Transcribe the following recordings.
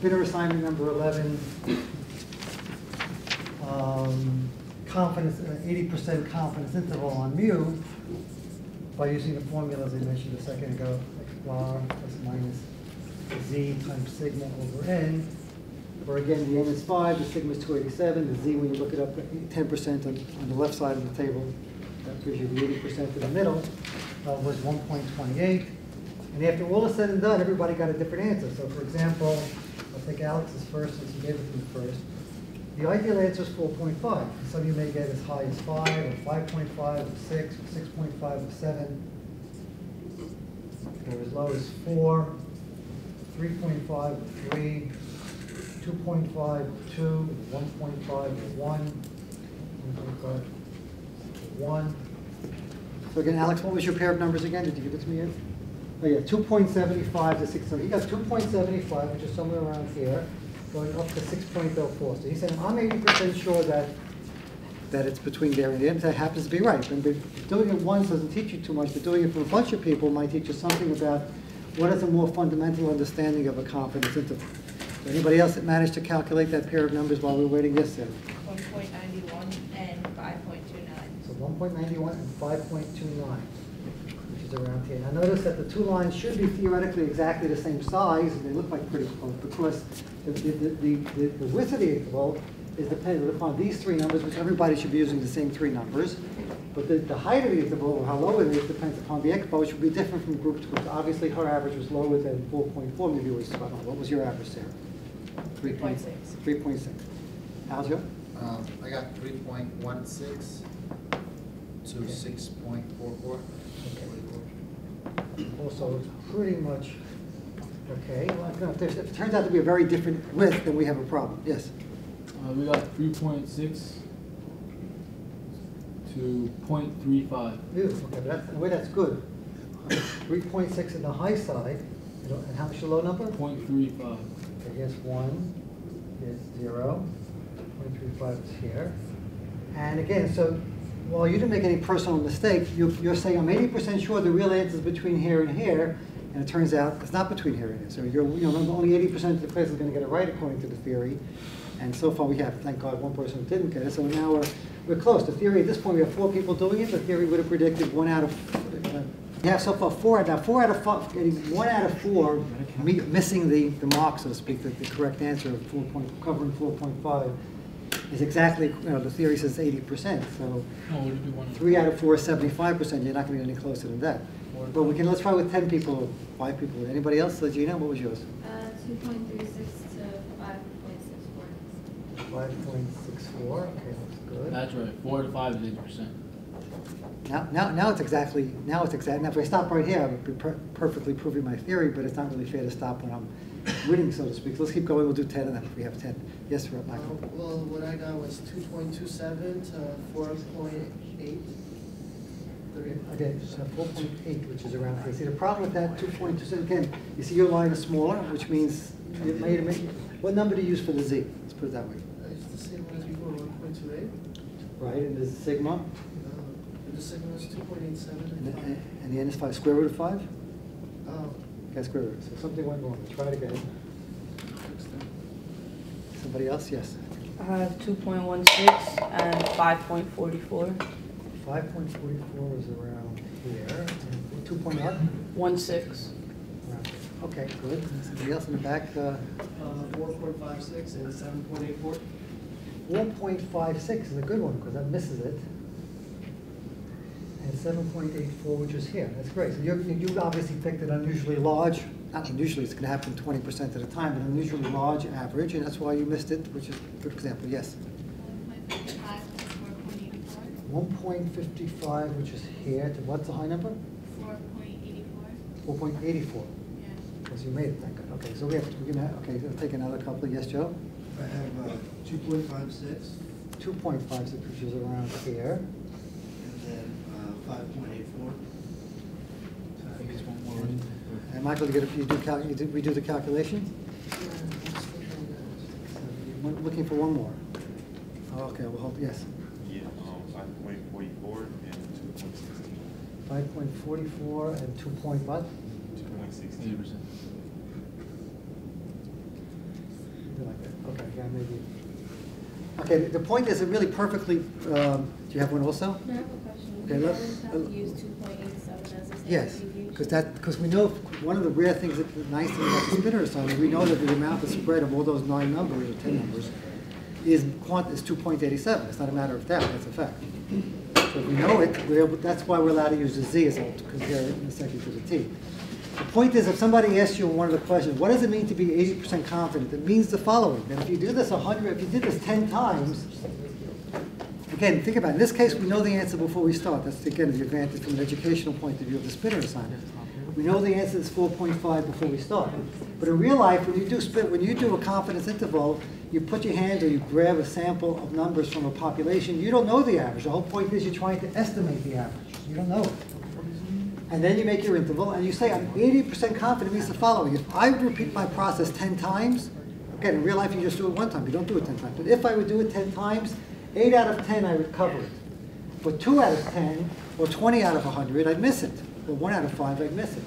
Spinner assignment number 11, um, confidence, uh, 80% confidence interval on mu by using the formulas I mentioned a second ago, x bar plus minus z times sigma over n, where again, the n is 5, the sigma is 287, the z, when you look it up, 10% on on the left side of the table, that gives you the 80% in the middle, uh, was 1.28. And after all is said and done, everybody got a different answer. So for example, I'll take Alex's first, since he gave it to me first. The ideal answer is 4.5. Some of you may get as high as 5, or 5.5, or 6, or 6.5, or 7, or as low as 4, 3.5, or 3, 2.5, or 2, 1.5, or 1, 1.5, 1. So again, Alex, what was your pair of numbers again? Did you give it to me yet? Oh, yeah, 2.75 to 6, he got 2.75, which is somewhere around here, going up to 6.04. So he said, I'm 80% sure that, that it's between there and there, that happens to be right. And doing it once doesn't teach you too much, but doing it for a bunch of people might teach you something about what is a more fundamental understanding of a confidence interval. So Anybody else that managed to calculate that pair of numbers while we were waiting? Yes, sir. One point ninety-one and five point two nine. So 1.91 and 5.29, which is around here. Now notice that the two lines should be theoretically exactly the same size, and they look like pretty close, because the, the, the, the the width of the interval is dependent upon these three numbers, which everybody should be using the same three numbers. But the, the height of the interval, or how low it is, depends upon the x bar, which would be different from group to group. Obviously, her average was lower than 4.4, maybe it was, I don't know, what was your average, Sarah? 3.6. 3.6. How's your? Um, I got three point one six to Okay. six point four four. Also, it's pretty much, okay, well, you if if it turns out to be a very different width, then we have a problem, yes. Uh, we got three point six to point three five. Ew, Okay, but that's, in a way, that's good. Three point six in the high side, you know, and how much the low number? Point three five. Okay, here's one, here's zero, point three five is here. And again, so, while you didn't make any personal mistake, you, you're saying, I'm eighty percent sure the real answer is between here and here, and it turns out it's not between here and here. So you're, you know, only eighty percent of the class is gonna get it right according to the theory. And so far, we have, thank God, one person didn't get it, so now we're, we're close. The theory, at this point, we have four people doing it, the theory would have predicted one out of, uh, yeah, so far, four, now, four out of five, getting one out of four, missing the, the mark, so to speak, the, the correct answer of covering four point five is exactly, you know, the theory says eighty percent, so No, you want? three out of four is seventy-five percent, you're not gonna get any closer than that. But we can, let's try with ten people, five people, anybody else? Gina, what was yours? Uh, two point three six to five point six four. Five point six four, okay, that's good. That's right, four to five is eighty percent. Now, now, now it's exactly, now it's exact, now if I stop right here, I would be per- perfectly proving my theory, but it's not really fair to stop when I'm winning, so to speak. So let's keep going, we'll do ten, and then if we have ten. Yes, Rep. Uh, Michael? Well, what I got was two point two seven to four point eight. Again, four point eight, which is around here. See, the problem with that, two point two seven, again, you see your line is smaller, which means it made, it made- what number do you use for the z? Let's put it that way. Uh, it's the same one as before, one point two eight. Right, and the sigma, uh, And the sigma is two point eight seven and and the, and the n is five, square root of five? Oh, Okay, square root, so something went wrong, try it again. Somebody else, yes? I have two point one six and five point forty-four. Five point forty-four is around here, and two point what? One six. Around here. Okay, good. Somebody else in the back, uh, Uh, four point five six and seven point eight four. one point five six is a good one, because that misses it. And seven point eight four, which is here, that's great. So you, you obviously picked an unusually large, not unusually, it's gonna happen twenty percent at a time, but unusually large average, and that's why you missed it, which is a good example, yes. One point fifty-five to four point eighty-four. 1.55, which is here, to what's the high number? Four point eighty-four, 4.84. yeah. Because you made it, thank God. Okay, so we have, we're gonna, okay, we'll take another couple. Yes, Joe? I have uh, two point five six 2.56, which is around here. And uh, five point eight four. I think it's one more. And Michael, you get, you do cal, you did redo the calculation? One- Looking for one more. Oh, Okay, we'll hold, yes. Yeah, um, five point forty-four and two point sixteen. 5.44 and 2 point what? Two point Eighty sixteen. percent. Okay, yeah, maybe. Okay, the the point is, it really perfectly, um, do you have one also? I have a question. Okay, We let- always use two point eight seven as a standard Yes, because that, because we know, one of the rare things, that the nice thing about the spinner assignment, we know that the amount, the spread of all those nine numbers, or ten numbers, is quant, is two point eighty-seven, it's not a matter of doubt, that's a fact. So if we know it, we're, that's why we're allowed to use the z as well, to compare it in a second to the t. The point is, if somebody asks you one of the questions, what does it mean to be eighty percent confident? It means the following, that if you do this hundred, if you did this ten times, Again, think about it. In this case, we know the answer before we start. That's, again, the advantage from an educational point of view of the spinner assignment. We know the answer is 4.5 before we start. But in real life, when you do spin, when you do a confidence interval, you put your hand or you grab a sample of numbers from a population. You don't know the average. The whole point is you're trying to estimate the average. You don't know it. And then you make your interval, and you say, I'm 80% confident means the following. If I repeat my process 10 times, again, in real life, you just do it one time. You don't do it 10 times. But if I would do it 10 times, 8 out of 10, I would cover it. But 2 out of 10, or 20 out of 100, I'd miss it. Or 1 out of 5, I'd miss it.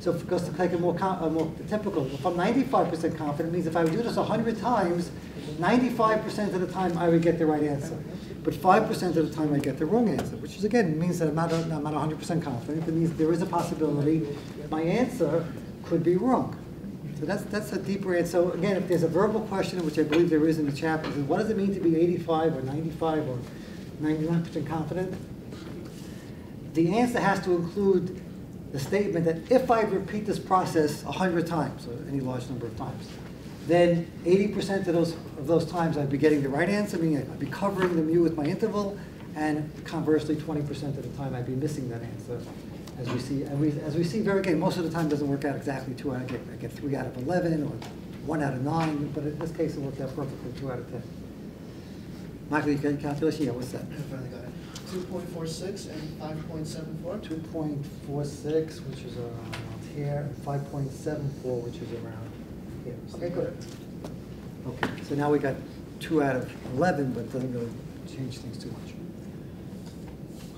So it goes to take a more, a more typical, if I'm 95% confident, means if I would do this 100 times, 95% of the time I would get the right answer. But 5% of the time I get the wrong answer, which is again, means that I'm not, I'm not 100% confident. It means there is a possibility my answer could be wrong. So that's, that's a deeper answer. So again, if there's a verbal question, which I believe there is in the chapter, what does it mean to be 85 or 95 or 99% confident? The answer has to include the statement that if I repeat this process 100 times, or any large number of times, then 80% of those, of those times I'd be getting the right answer, meaning I'd be covering the mu with my interval, and conversely, 20% of the time I'd be missing that answer. As we see, and we, as we see very again, most of the time it doesn't work out exactly two out, I get, I get three out of 11, or one out of nine, but in this case it worked out perfectly, two out of 10. Michael, you got calculation? Yeah, what's that? I finally got it. Two point four six and five point seven four. Two point four six, which is around here, and five point seven four, which is around here. Okay, good. Okay, so now we got two out of eleven, but it doesn't really change things too much.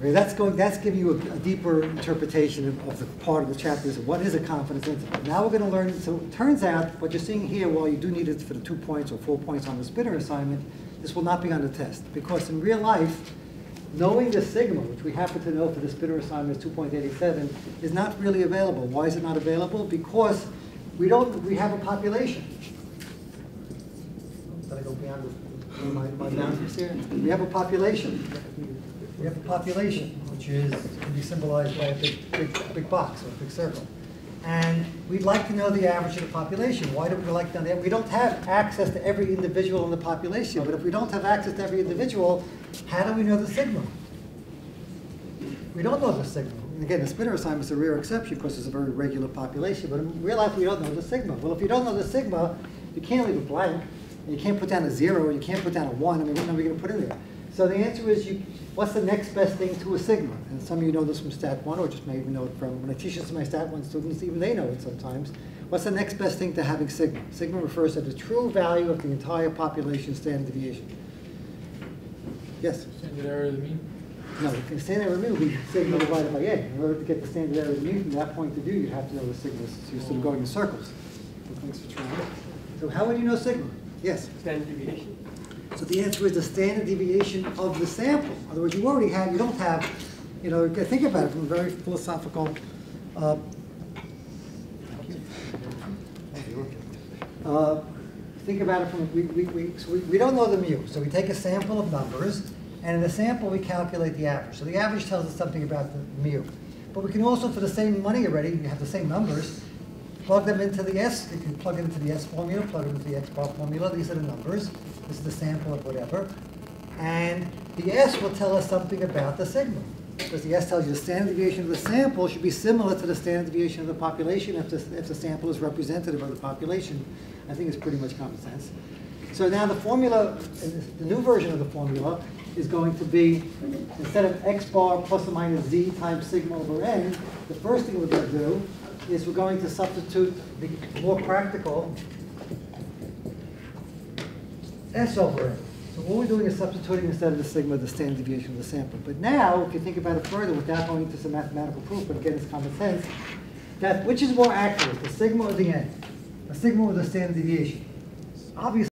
Okay, that's going, that's giving you a a deeper interpretation of- of the part of the chapter, is what is a confidence interval? Now we're gonna learn, so it turns out, what you're seeing here, while you do need it for the two points or four points on the spinner assignment, this will not be on the test, because in real life, knowing the sigma, which we happen to know for the spinner assignment is two point eighty-seven, is not really available. Why is it not available? Because we don't, we have a population. Did I go beyond my, my boundaries here? We have a population. We have a population, which is, can be symbolized by a big, big, big box or a big circle. And we'd like to know the average of the population. Why do we like to know that? We don't have access to every individual in the population, but if we don't have access to every individual, how do we know the sigma? We don't know the sigma. And again, the spinner assignment is a rare exception because it's a very regular population, but in real life, we don't know the sigma. Well, if you don't know the sigma, you can't leave it blank, you can't put down a zero, you can't put down a one, I mean, what are we gonna put in there? So the answer is, you, what's the next best thing to a sigma? And some of you know this from stat one, or just maybe know it from, when I teach this to my stat one students, even they know it sometimes. What's the next best thing to having sigma? Sigma refers to the true value of the entire population standard deviation. Yes? Standard error of the mean? No, the standard error of mean would be sigma divided by a. In order to get the standard error of the mean from that point of view, you'd have to know the sigma, so you're sort of going in circles. So thanks for trying. So how would you know sigma? Yes? Standard deviation. So the answer is the standard deviation of the sample. In other words, you already have, you don't have, you know, think about it from a very philosophical, uh, uh, think about it from, we, we, we, so we, we don't know the mu, so we take a sample of numbers, and in the sample we calculate the average. So the average tells us something about the mu. But we can also, for the same money already, you have the same numbers, plug them into the S, you can plug it into the S formula, plug it into the X bar formula, these are the numbers, this is the sample of whatever. And the S will tell us something about the sigma. Because the S tells you the standard deviation of the sample should be similar to the standard deviation of the population if the, if the sample is representative of the population. I think it's pretty much common sense. So now the formula, the new version of the formula is going to be, instead of x bar plus or minus z times sigma over n, the first thing we're going to do is we're going to substitute the more practical s over n. So what we're doing is substituting instead of the sigma, the standard deviation of the sample. But now, if you think about it further, without going into some mathematical proof, but again, it's common sense, that which is more accurate, the sigma or the n? The sigma or the standard deviation? Obviously,